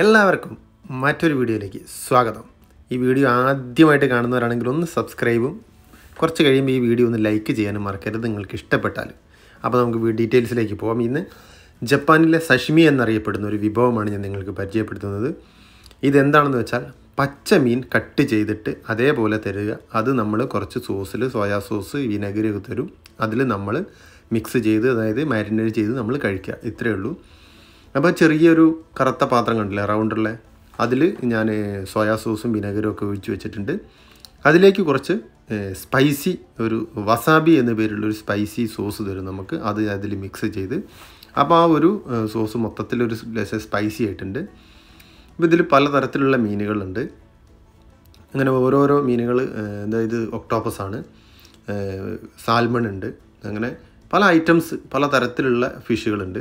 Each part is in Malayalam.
എല്ലാവർക്കും മറ്റൊരു വീഡിയോയിലേക്ക് സ്വാഗതം. ഈ വീഡിയോ ആദ്യമായിട്ട് കാണുന്നവരാണെങ്കിൽ ഒന്ന് സബ്സ്ക്രൈബും കുറച്ച് കഴിയുമ്പോൾ ഈ വീഡിയോ ഒന്ന് ലൈക്ക് ചെയ്യാനും മറക്കരുത് നിങ്ങൾക്ക് ഇഷ്ടപ്പെട്ടാൽ. അപ്പോൾ നമുക്ക് ഡീറ്റെയിൽസിലേക്ക് പോകാം ഇന്ന് ജപ്പാനിലെ സഷിമി എന്നറിയപ്പെടുന്ന ഒരു വിഭവമാണ് ഞാൻ നിങ്ങൾക്ക് പരിചയപ്പെടുത്തുന്നത്. ഇതെന്താണെന്ന് വെച്ചാൽ പച്ച മീൻ കട്ട് ചെയ്തിട്ട് അതേപോലെ തരിക. അത് നമ്മൾ കുറച്ച് സോസിൽ സോയാ സോസ് ഒക്കെ തരും. അതിൽ നമ്മൾ മിക്സ് ചെയ്ത് അതായത് മാരിനേറ്റ് ചെയ്ത് നമ്മൾ കഴിക്കുക. ഇത്രയേ ഉള്ളൂ. അപ്പോൾ ചെറിയൊരു കറുത്ത പാത്രം കണ്ടില്ലേ റൗണ്ടുള്ള അതിൽ ഞാൻ സോയാ സോസും വിനെഗറും ഒക്കെ ഒഴിച്ച് വെച്ചിട്ടുണ്ട്. അതിലേക്ക് കുറച്ച് സ്പൈസി ഒരു വസാബി എന്ന പേരുള്ള ഒരു സ്പൈസി സോസ് തരും നമുക്ക്. അത് അതിൽ മിക്സ് ചെയ്ത്. അപ്പോൾ ആ ഒരു സോസ് മൊത്തത്തിലൊരു സ്പൈസി ആയിട്ടുണ്ട്. അപ്പോൾ ഇതിൽ പലതരത്തിലുള്ള മീനുകളുണ്ട്. അങ്ങനെ ഓരോരോ മീനുകൾ അതായത് ഒക്ടോപ്പസ് ആണ്. സാൽമൺ ഉണ്ട്. അങ്ങനെ പല ഐറ്റംസ് പല തരത്തിലുള്ള ഫിഷുകളുണ്ട്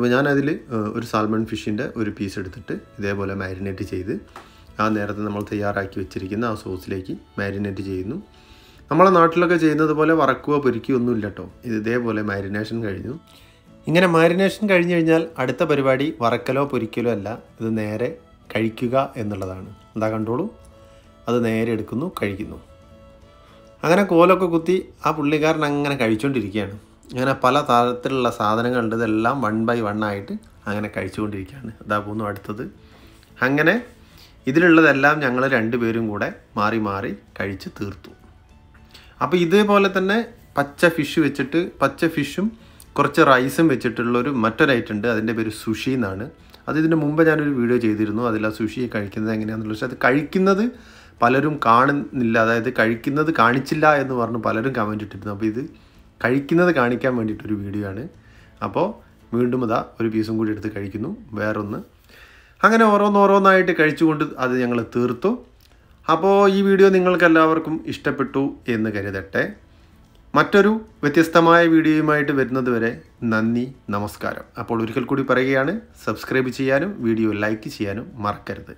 അപ്പോൾ ഞാനതിൽ ഒരു സാൽമൺ ഫിഷിന്റെ ഒരു പീസ് എടുത്തിട്ട് ഇതേപോലെ മാരിനേറ്റ് ചെയ്ത് ആ നേരത്തെ നമ്മൾ തയ്യാറാക്കി വെച്ചിരിക്കുന്ന ആ സോസിലേക്ക് മാരിനേറ്റ് ചെയ്യുന്നു. നമ്മളെ നാട്ടിലൊക്കെ ചെയ്യുന്നത് പോലെ വറക്കുകയോ ഒന്നും ഒന്നുമില്ല കേട്ടോ ഇത് ഇതേപോലെ മാരിനേഷൻ കഴിഞ്ഞു. ഇങ്ങനെ മാരിനേഷൻ കഴിഞ്ഞു കഴിഞ്ഞാൽ അടുത്ത പരിപാടി വറക്കലോ പൊരിക്കലോ അല്ല. ഇത് നേരെ കഴിക്കുക എന്നുള്ളതാണ്. എന്താ കണ്ടോളൂ? അത് നേരെ എടുക്കുന്നു കഴിക്കുന്നു. അങ്ങനെ കോലൊക്കെ കുത്തി ആ പുള്ളിക്കാരൻ അങ്ങനെ കഴിച്ചുകൊണ്ടിരിക്കുകയാണ് അങ്ങനെ പല തരത്തിലുള്ള സാധനങ്ങളുണ്ട്. ഇതെല്ലാം വൺ ബൈ വൺ ആയിട്ട് അങ്ങനെ കഴിച്ചുകൊണ്ടിരിക്കുകയാണ്. അതാ പോകുന്നു അടുത്തത്. അങ്ങനെ ഇതിലുള്ളതെല്ലാം ഞങ്ങൾ രണ്ടുപേരും കൂടെ മാറി മാറി കഴിച്ച് തീർത്തു. അപ്പോൾ ഇതേപോലെ തന്നെ പച്ച ഫിഷ് വെച്ചിട്ട് പച്ച ഫിഷും കുറച്ച് റൈസും വെച്ചിട്ടുള്ളൊരു മറ്റൊരു ഐറ്റം ഉണ്ട്. അതിന്റെ പേര് സുഷി എന്നാണ്. അത് ഇതിന് മുമ്പ് ഞാനൊരു വീഡിയോ ചെയ്തിരുന്നു. അതിൽ ആ സുഷി കഴിക്കുന്നത് എങ്ങനെയാണെന്നുള്ള പക്ഷേ അത് കഴിക്കുന്നത് പലരും കാണുന്നില്ല. അതായത് കഴിക്കുന്നത് കാണിച്ചില്ല എന്ന് പറഞ്ഞ് പലരും കമന്റ് ഇട്ടിരുന്നു. അപ്പോൾ ഇത് കഴിക്കുന്നത് കാണിക്കാൻ വേണ്ടിയിട്ടൊരു വീഡിയോ ആണ്. അപ്പോൾ വീണ്ടും അതാ ഒരു പീസും കൂടി എടുത്ത് കഴിക്കുന്നു. വേറൊന്ന്. അങ്ങനെ ഓരോന്നോരോന്നായിട്ട് കഴിച്ചുകൊണ്ട് അത് ഞങ്ങൾ തീർത്തു. അപ്പോൾ ഈ വീഡിയോ നിങ്ങൾക്കെല്ലാവർക്കും ഇഷ്ടപ്പെട്ടു എന്ന് കരുതട്ടെ. മറ്റൊരു വ്യത്യസ്തമായ വീഡിയോയുമായിട്ട് വരുന്നതുവരെ നന്ദി നമസ്കാരം. അപ്പോൾ ഒരിക്കൽ കൂടി പറയുകയാണ് സബ്സ്ക്രൈബ് ചെയ്യാനും വീഡിയോ ലൈക്ക് ചെയ്യാനും മറക്കരുത്.